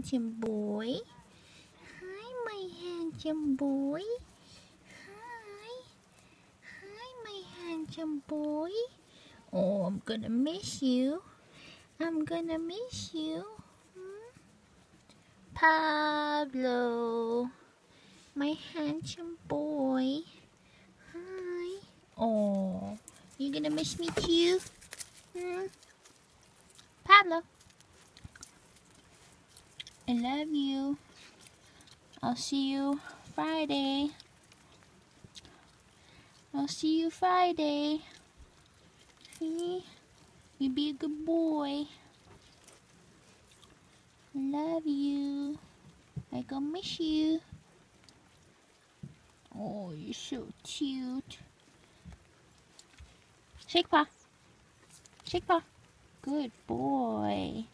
handsome boy. Hi, my handsome boy. Hi. Hi, my handsome boy. Oh, I'm gonna miss you. I'm gonna miss you. Hmm? Pablo. My handsome boy. Hi. Oh, you gonna miss me too? Hmm? Pablo. I love you. I'll see you Friday. I'll see you Friday. See? You be a good boy. Love you. I gonna miss you. Oh, you're so cute. Shake paw. Shake paw. Good boy.